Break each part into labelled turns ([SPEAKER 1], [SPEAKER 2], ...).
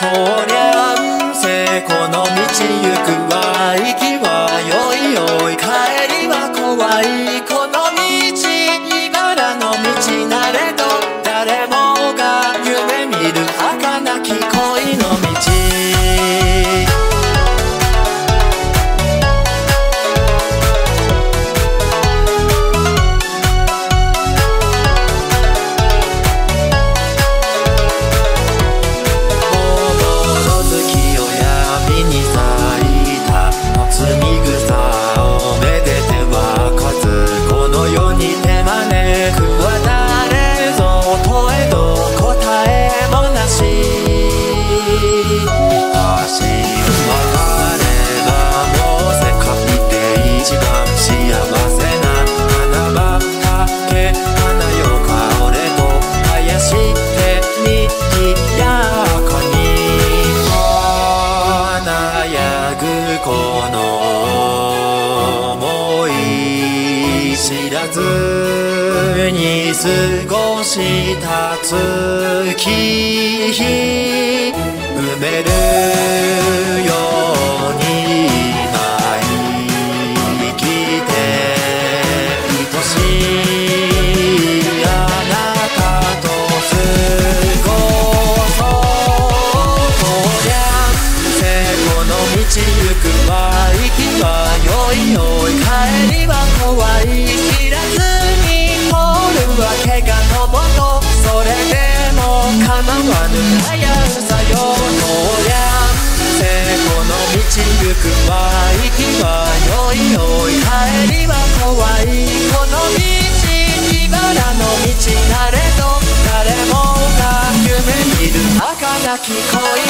[SPEAKER 1] こりゃ運勢この道行くは生きらずに過ごした月日埋める。ちゆくは息はよいよい帰りは怖い。この道いばらの道なれど誰もが夢見る赤儚き恋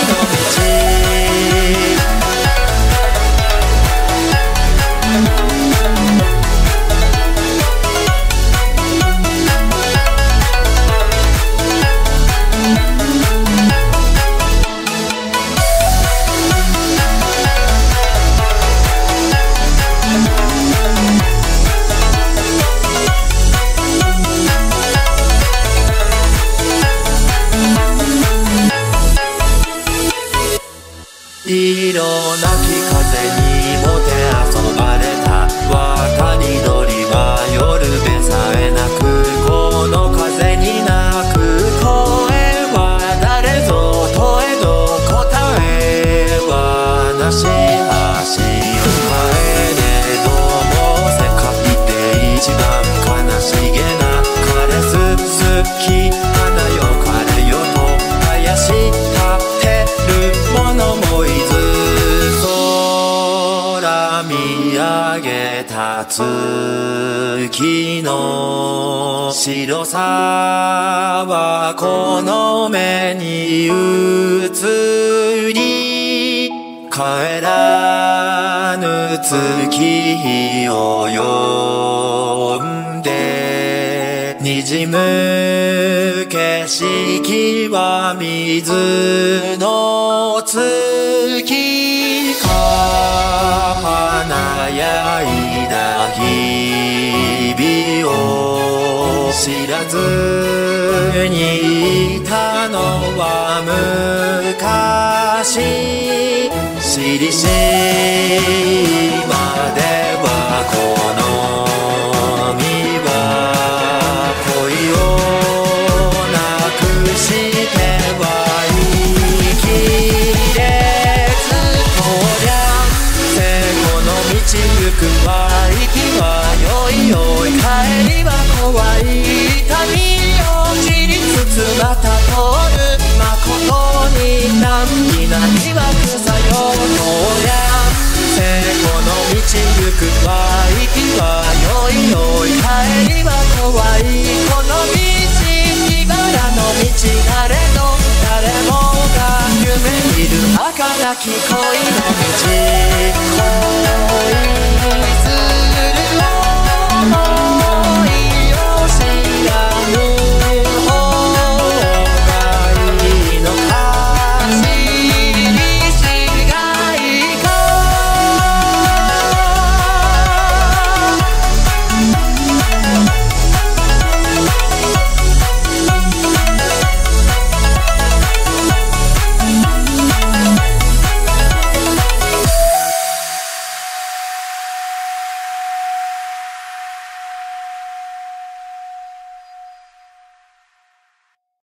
[SPEAKER 1] 色なき風にげた月の白さはこの目に映り帰らぬ月日を呼んで滲む景色は水の粒。ずにいたのは昔しりしまでは好みは恋をなくしては生きてずこりゃ成功の道行くは息は良いよい帰りは怖いき恋の道